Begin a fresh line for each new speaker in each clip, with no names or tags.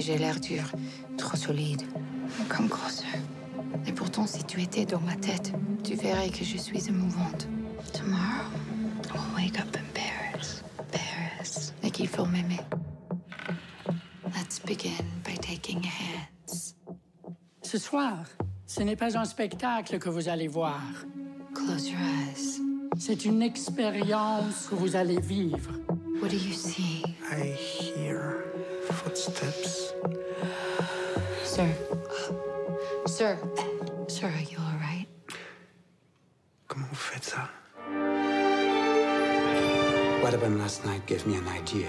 j'ai l'air dur, trop solide, comme grosse. Et pourtant, si tu étais dans ma tête, tu verrais que je suis émouvante. Tomorrow, I'll wake up in Paris. Paris. Et qu'il faut m'aimer. Let's begin by taking hands.
Ce soir, ce n'est pas un spectacle que vous allez voir.
Close your eyes.
C'est une expérience que vous allez vivre.
What do you Sir. Sir. Sir, are you all right?
Comment vous faites ça? What happened last night gave me an idea.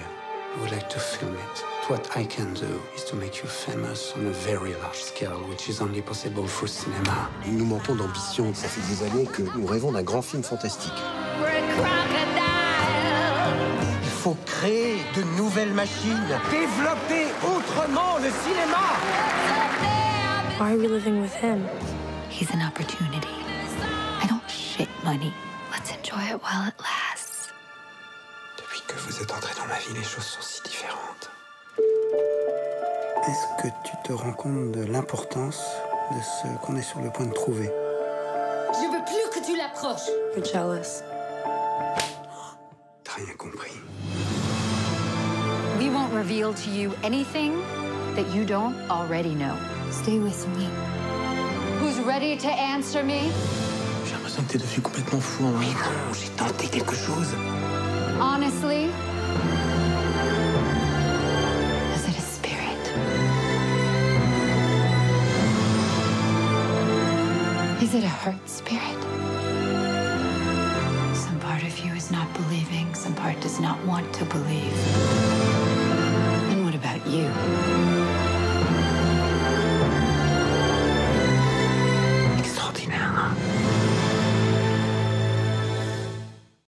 I would like to film it. What I can do is to make you famous on a very large scale, which is only possible through cinema.
Nous manquons d'ambition. Ça fait des années que nous rêvons d'un grand film fantastique.
Il faut créer de nouvelles machines, développer autrement le cinéma.
Why are we living with him?
He's an opportunity. I don't shit money. Let's enjoy it while it lasts.
Depuis que vous êtes entré dans ma vie, les choses sont si différentes. Est-ce que tu te rends compte de l'importance de ce qu'on est sur le point de trouver?
Je veux plus que tu l'approches.
You're jealous.
T'as rien compris.
We won't reveal to you anything that you don't already know. Stay with me. Who's ready to answer me?
J'ai l'impression que t'es devenu complètement fou en Oui, non, j'ai tenté quelque chose.
Honestly? Is it a spirit? Is it a hurt spirit? Some part of you is not believing, some part does not want to believe you.